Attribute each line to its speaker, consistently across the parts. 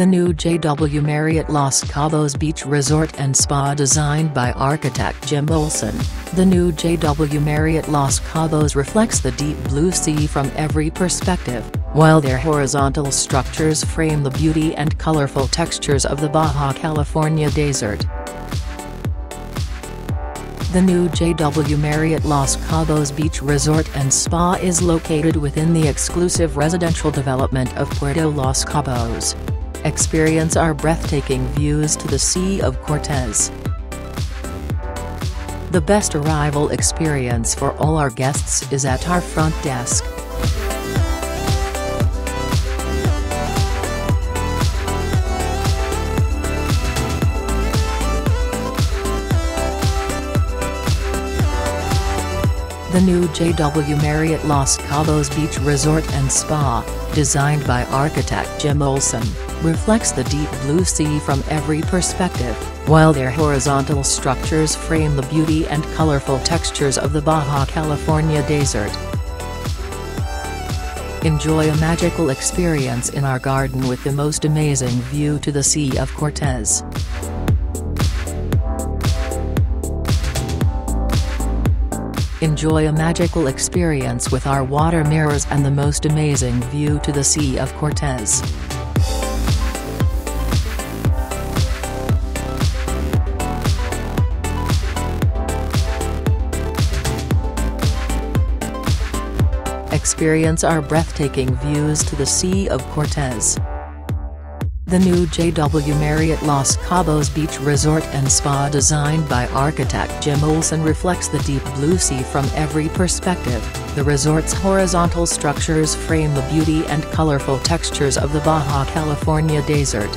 Speaker 1: The new JW Marriott Los Cabos Beach Resort and Spa designed by architect Jim Olson. The new JW Marriott Los Cabos reflects the deep blue sea from every perspective, while their horizontal structures frame the beauty and colorful textures of the Baja California desert. The new JW Marriott Los Cabos Beach Resort and Spa is located within the exclusive residential development of Puerto Los Cabos. Experience our breathtaking views to the Sea of Cortez. The best arrival experience for all our guests is at our front desk. The new JW Marriott Los Cabos Beach Resort and Spa, designed by architect Jim Olson, reflects the deep blue sea from every perspective, while their horizontal structures frame the beauty and colorful textures of the Baja California desert. Enjoy a magical experience in our garden with the most amazing view to the Sea of Cortez. Enjoy a magical experience with our water mirrors and the most amazing view to the Sea of Cortez. Experience our breathtaking views to the Sea of Cortez. The new JW Marriott Los Cabos Beach Resort and Spa designed by architect Jim Olson reflects the deep blue sea from every perspective. The resort's horizontal structures frame the beauty and colorful textures of the Baja California desert.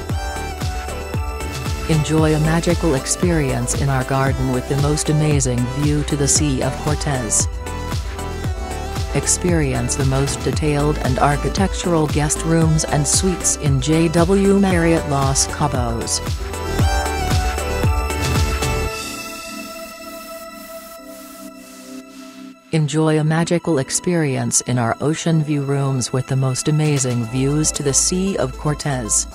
Speaker 1: Enjoy a magical experience in our garden with the most amazing view to the Sea of Cortez. Experience the most detailed and architectural guest rooms and suites in JW Marriott Los Cabos. Enjoy a magical experience in our ocean view rooms with the most amazing views to the Sea of Cortez.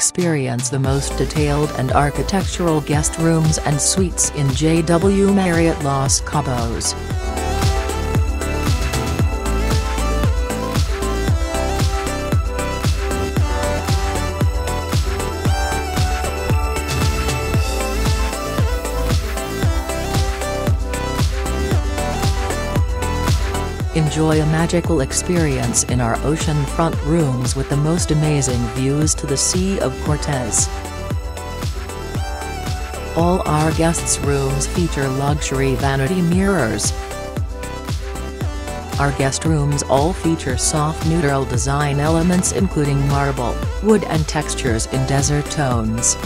Speaker 1: Experience the most detailed and architectural guest rooms and suites in JW Marriott Los Cabos. Enjoy a magical experience in our ocean-front rooms with the most amazing views to the Sea of Cortez. All our guests' rooms feature luxury vanity mirrors. Our guest rooms all feature soft neutral design elements including marble, wood and textures in desert tones.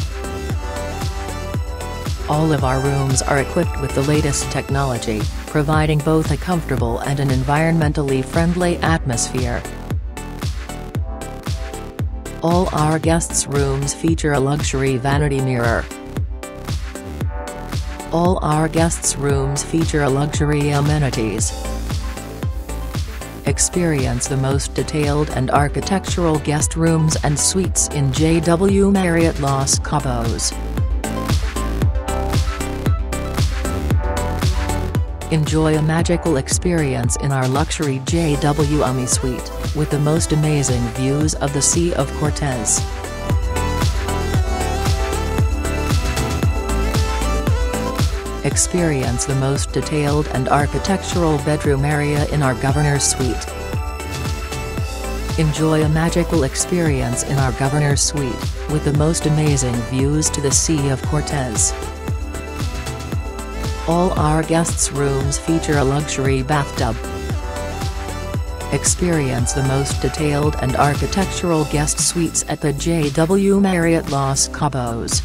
Speaker 1: All of our rooms are equipped with the latest technology, providing both a comfortable and an environmentally friendly atmosphere. All our guests' rooms feature a luxury vanity mirror. All our guests' rooms feature a luxury amenities. Experience the most detailed and architectural guest rooms and suites in JW Marriott Los Cabos. Enjoy a magical experience in our luxury JW Umi Suite, with the most amazing views of the Sea of Cortez. Experience the most detailed and architectural bedroom area in our Governor's Suite. Enjoy a magical experience in our Governor's Suite, with the most amazing views to the Sea of Cortez. All our guests' rooms feature a luxury bathtub. Experience the most detailed and architectural guest suites at the JW Marriott Los Cabos.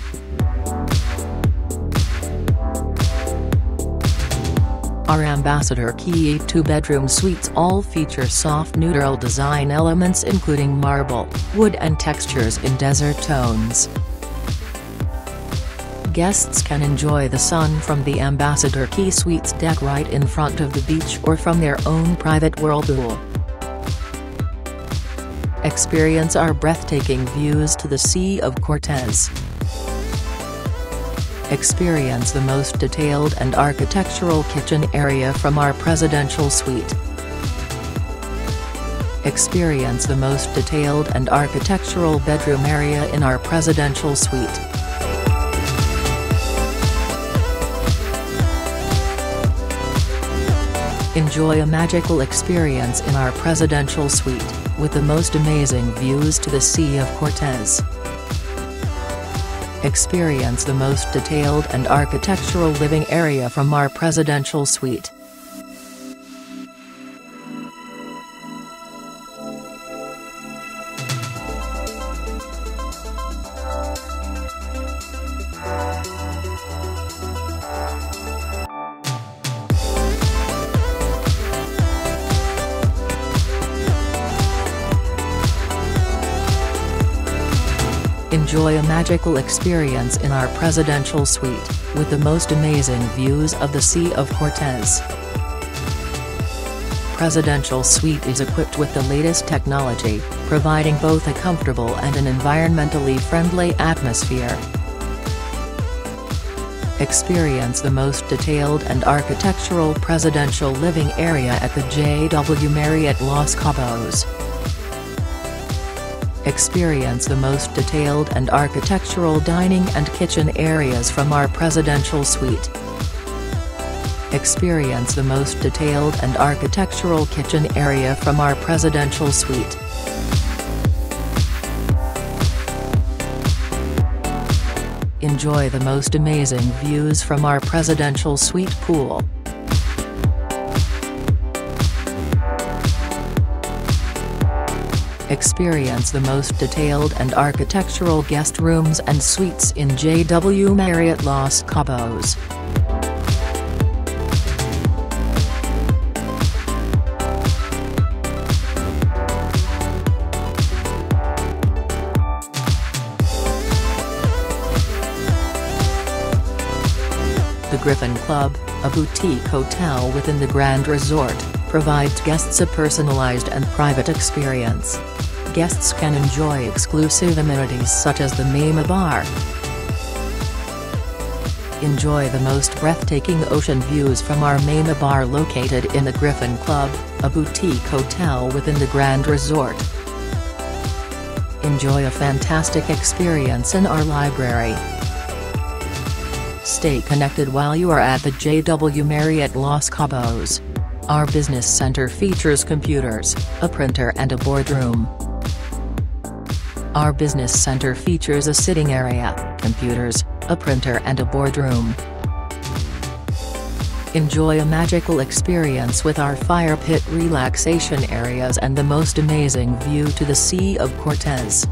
Speaker 1: Our Ambassador Key 2-bedroom suites all feature soft neutral design elements including marble, wood and textures in desert tones. Guests can enjoy the sun from the Ambassador Key Suites deck right in front of the beach or from their own private whirlpool. Experience our breathtaking views to the Sea of Cortez. Experience the most detailed and architectural kitchen area from our presidential suite. Experience the most detailed and architectural bedroom area in our presidential suite. Enjoy a magical experience in our presidential suite, with the most amazing views to the Sea of Cortez. Experience the most detailed and architectural living area from our presidential suite. Magical experience in our presidential suite, with the most amazing views of the Sea of Cortez. Presidential Suite is equipped with the latest technology, providing both a comfortable and an environmentally friendly atmosphere. Experience the most detailed and architectural presidential living area at the JW Marriott Los Cabos. Experience the most detailed and architectural dining and kitchen areas from our presidential suite. Experience the most detailed and architectural kitchen area from our presidential suite. Enjoy the most amazing views from our presidential suite pool. Experience the most detailed and architectural guest rooms and suites in JW Marriott Los Cabos. The Griffin Club, a boutique hotel within the Grand Resort, provides guests a personalized and private experience. Guests can enjoy exclusive amenities such as the Mema Bar. Enjoy the most breathtaking ocean views from our Mema Bar located in the Griffin Club, a boutique hotel within the Grand Resort. Enjoy a fantastic experience in our library. Stay connected while you are at the JW Marriott Los Cabos. Our business center features computers, a printer and a boardroom. Our business center features a sitting area, computers, a printer and a boardroom. Enjoy a magical experience with our fire pit relaxation areas and the most amazing view to the Sea of Cortez.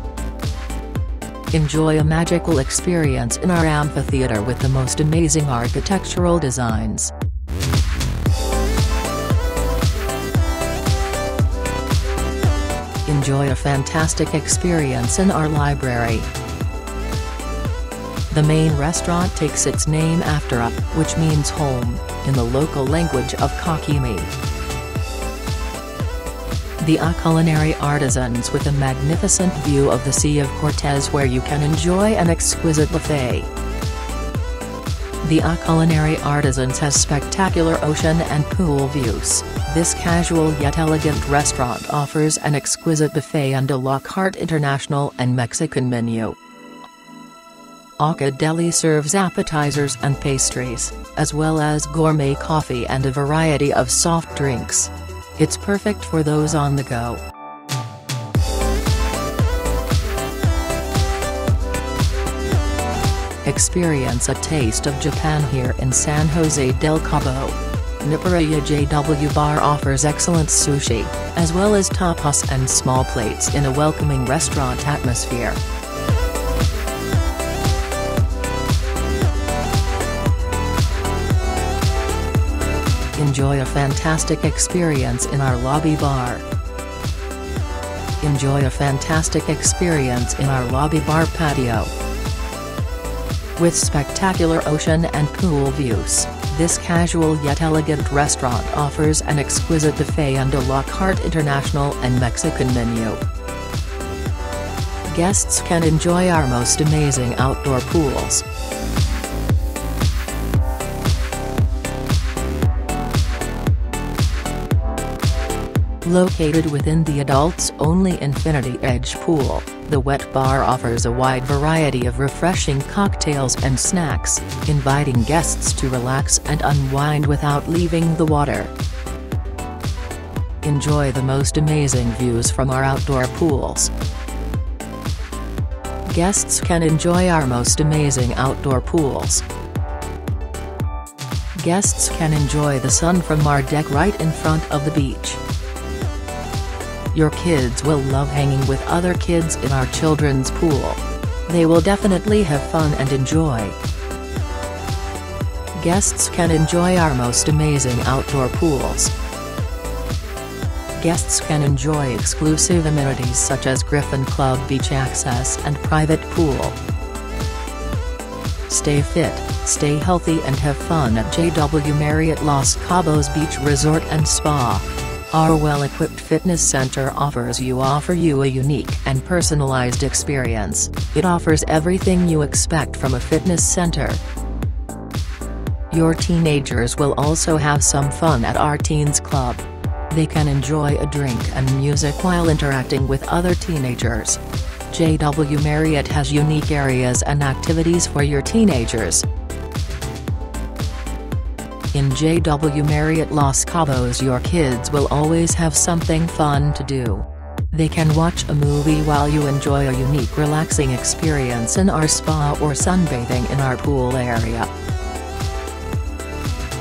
Speaker 1: Enjoy a magical experience in our amphitheater with the most amazing architectural designs. Enjoy a fantastic experience in our library. The main restaurant takes its name after a, which means home, in the local language of Cochimí. The A Culinary Artisans with a magnificent view of the Sea of Cortez where you can enjoy an exquisite buffet. The A Culinary Artisans has spectacular ocean and pool views. This casual yet elegant restaurant offers an exquisite buffet and a la carte international and Mexican menu. Aka Deli serves appetizers and pastries, as well as gourmet coffee and a variety of soft drinks. It's perfect for those on the go. Experience a taste of Japan here in San Jose del Cabo. Nipuriya JW Bar offers excellent sushi, as well as tapas and small plates in a welcoming restaurant atmosphere. Enjoy a fantastic experience in our lobby bar. Enjoy a fantastic experience in our lobby bar patio. With spectacular ocean and pool views, this casual yet elegant restaurant offers an exquisite buffet and a la carte international and Mexican menu. Guests can enjoy our most amazing outdoor pools. Located within the adults-only Infinity Edge pool, the wet bar offers a wide variety of refreshing cocktails and snacks, inviting guests to relax and unwind without leaving the water. Enjoy the most amazing views from our outdoor pools. Guests can enjoy our most amazing outdoor pools. Guests can enjoy the sun from our deck right in front of the beach. Your kids will love hanging with other kids in our children's pool. They will definitely have fun and enjoy. Guests can enjoy our most amazing outdoor pools. Guests can enjoy exclusive amenities such as Griffin Club beach access and private pool. Stay fit, stay healthy and have fun at JW Marriott Los Cabos Beach Resort and Spa. Our well-equipped fitness center offers you offer you a unique and personalized experience, it offers everything you expect from a fitness center. Your teenagers will also have some fun at our Teens Club. They can enjoy a drink and music while interacting with other teenagers. JW Marriott has unique areas and activities for your teenagers, in JW Marriott Los Cabos your kids will always have something fun to do. They can watch a movie while you enjoy a unique relaxing experience in our spa or sunbathing in our pool area.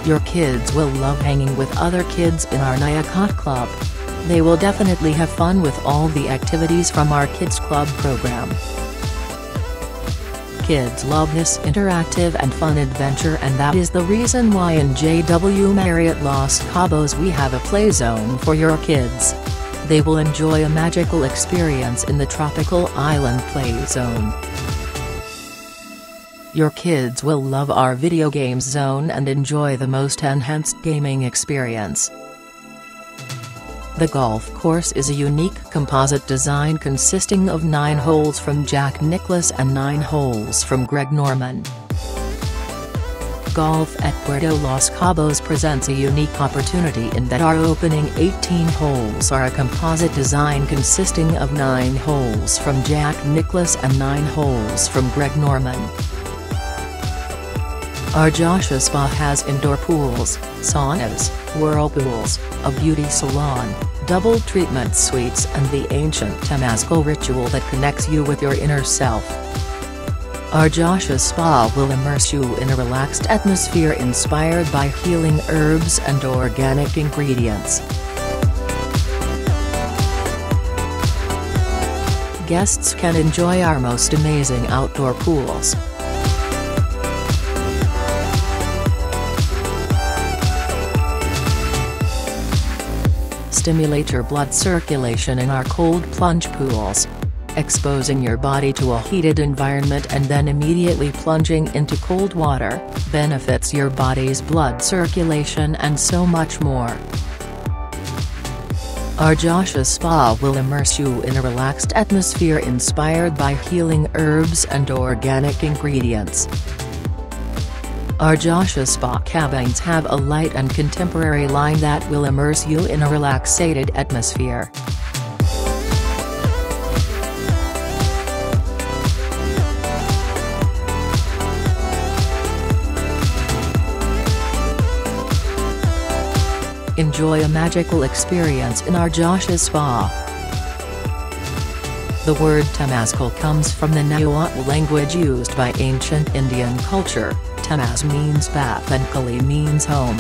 Speaker 1: Your kids will love hanging with other kids in our Nyakat Club. They will definitely have fun with all the activities from our Kids Club program. Kids love this interactive and fun adventure and that is the reason why in JW Marriott Los Cabos we have a play zone for your kids. They will enjoy a magical experience in the tropical island play zone. Your kids will love our video games zone and enjoy the most enhanced gaming experience. The golf course is a unique composite design consisting of nine holes from Jack Nicklaus and nine holes from Greg Norman. Golf at Puerto Los Cabos presents a unique opportunity in that our opening 18 holes are a composite design consisting of 9 holes from Jack Nicklaus and 9 holes from Greg Norman. Our Jasha Spa has indoor pools, saunas, whirlpools, a beauty salon, double treatment suites and the ancient Temazcal ritual that connects you with your inner self. Our Jasha Spa will immerse you in a relaxed atmosphere inspired by healing herbs and organic ingredients. Guests can enjoy our most amazing outdoor pools. Stimulate your blood circulation in our cold plunge pools. Exposing your body to a heated environment and then immediately plunging into cold water, benefits your body's blood circulation and so much more. Our Jasha Spa will immerse you in a relaxed atmosphere inspired by healing herbs and organic ingredients. Our Jasha Spa cabins have a light and contemporary line that will immerse you in a relaxated atmosphere. Enjoy a magical experience in our Jasha Spa. The word Temazcal comes from the Nahuatl language used by ancient Indian culture, Temaz means bath and calli means home.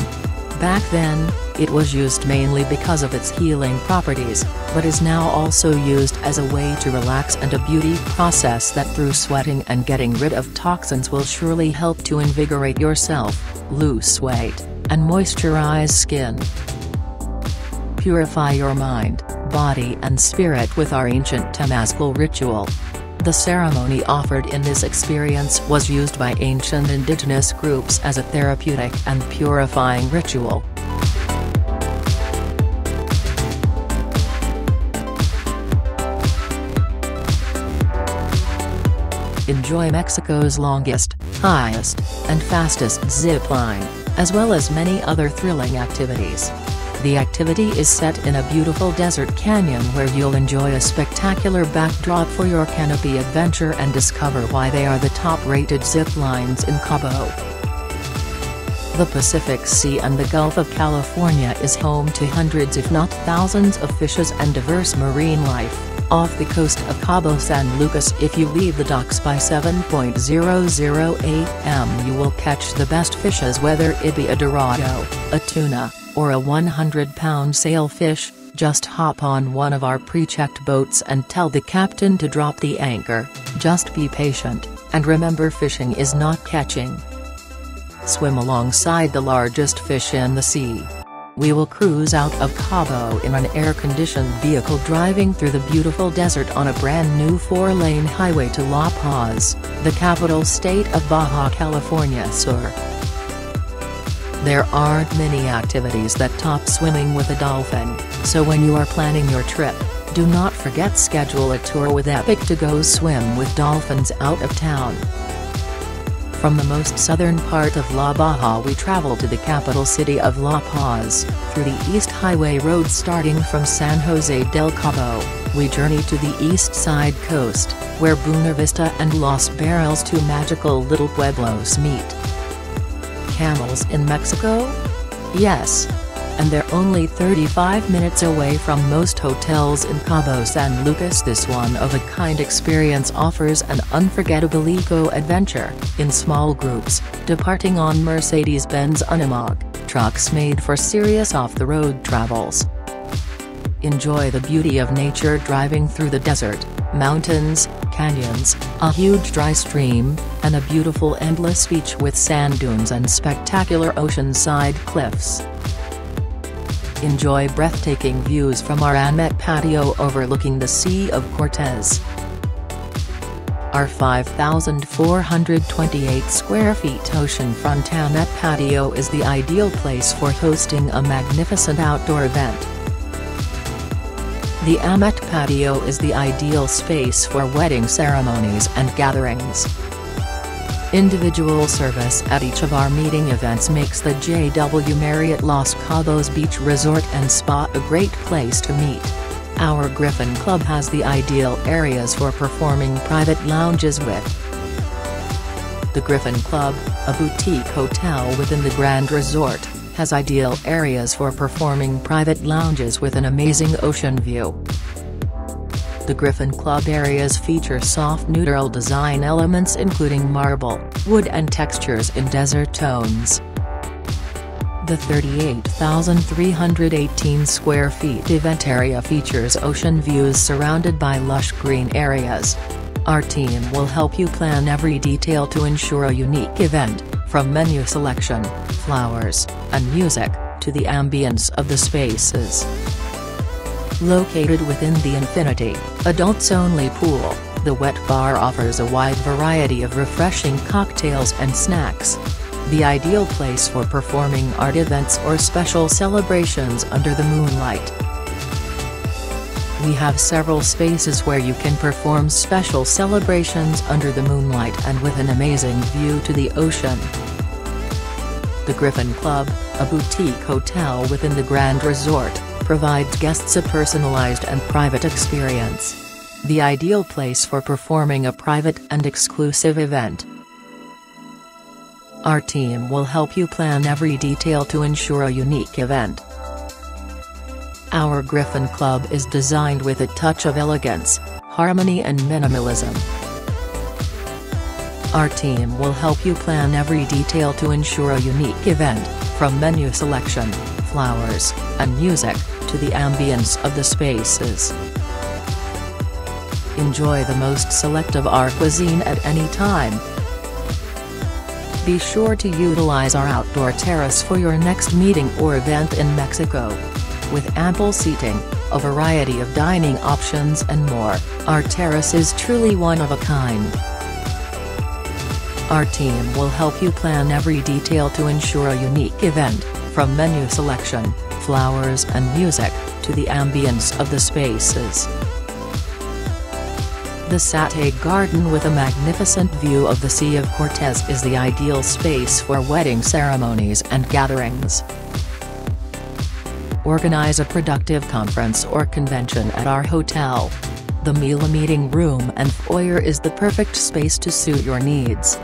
Speaker 1: Back then, it was used mainly because of its healing properties, but is now also used as a way to relax and a beauty process that through sweating and getting rid of toxins will surely help to invigorate yourself, lose weight, and moisturize skin. Purify your mind, body and spirit with our ancient Temazcal ritual. The ceremony offered in this experience was used by ancient indigenous groups as a therapeutic and purifying ritual. Enjoy Mexico's longest, highest, and fastest zip line, as well as many other thrilling activities. The activity is set in a beautiful desert canyon where you'll enjoy a spectacular backdrop for your canopy adventure and discover why they are the top-rated zip lines in Cabo. The Pacific Sea and the Gulf of California is home to hundreds if not thousands of fishes and diverse marine life. Off the coast of Cabo San Lucas if you leave the docks by 7.00 am you will catch the best fishes whether it be a dorado, a tuna, or a 100-pound sailfish, just hop on one of our pre-checked boats and tell the captain to drop the anchor, just be patient, and remember fishing is not catching. Swim alongside the largest fish in the sea. We will cruise out of Cabo in an air-conditioned vehicle driving through the beautiful desert on a brand new four-lane highway to La Paz, the capital state of Baja California Sur. There aren't many activities that top swimming with a dolphin, so when you are planning your trip, do not forget schedule a tour with Epic to go swim with dolphins out of town. From the most southern part of La Baja we travel to the capital city of La Paz, through the East Highway Road starting from San Jose del Cabo, we journey to the east side coast, where Buena Vista and Los Barriles two magical little pueblos meet. Camels in Mexico? Yes, and they're only 35 minutes away from most hotels in Cabo San Lucas this one-of-a-kind experience offers an unforgettable eco-adventure, in small groups, departing on Mercedes-Benz Unimog, trucks made for serious off-the-road travels. Enjoy the beauty of nature driving through the desert, mountains, canyons, a huge dry stream, and a beautiful endless beach with sand dunes and spectacular oceanside cliffs. Enjoy breathtaking views from our Amet patio overlooking the Sea of Cortez. Our 5,428 square feet oceanfront Amet patio is the ideal place for hosting a magnificent outdoor event. The Amet patio is the ideal space for wedding ceremonies and gatherings. Individual service at each of our meeting events makes the JW Marriott Los Cabos Beach Resort and Spa a great place to meet. Our Griffin Club has the ideal areas for performing private lounges with. The Griffin Club, a boutique hotel within the Grand Resort, has ideal areas for performing private lounges with an amazing ocean view. The Griffin Club areas feature soft neutral design elements including marble, wood and textures in desert tones. The 38,318 square feet event area features ocean views surrounded by lush green areas. Our team will help you plan every detail to ensure a unique event, from menu selection, flowers, and music, to the ambience of the spaces. Located within the Infinity, adults-only pool, the wet bar offers a wide variety of refreshing cocktails and snacks. The ideal place for performing art events or special celebrations under the moonlight. We have several spaces where you can perform special celebrations under the moonlight and with an amazing view to the ocean. The Griffin Club, a boutique hotel within the Grand Resort, provides guests a personalized and private experience. The ideal place for performing a private and exclusive event. Our team will help you plan every detail to ensure a unique event. Our Griffin Club is designed with a touch of elegance, harmony and minimalism. Our team will help you plan every detail to ensure a unique event, from menu selection, flowers, and music, to the ambience of the spaces. Enjoy the most selective our cuisine at any time. Be sure to utilize our outdoor terrace for your next meeting or event in Mexico. With ample seating, a variety of dining options and more, our terrace is truly one of a kind. Our team will help you plan every detail to ensure a unique event, from menu selection, flowers and music, to the ambience of the spaces. The Satay Garden with a magnificent view of the Sea of Cortez is the ideal space for wedding ceremonies and gatherings. Organize a productive conference or convention at our hotel. The Mila Meeting Room and Foyer is the perfect space to suit your needs.